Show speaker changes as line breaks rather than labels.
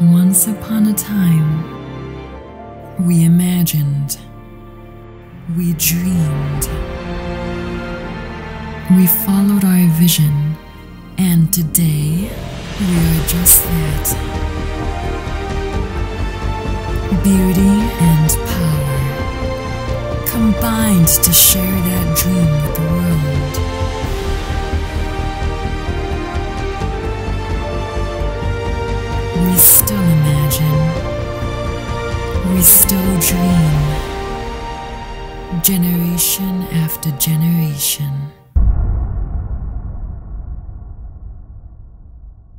Once upon a time, we imagined, we dreamed, we followed our vision, and today we are just that. Beauty and power combined to share that dream We still imagine. We still dream. Generation after generation.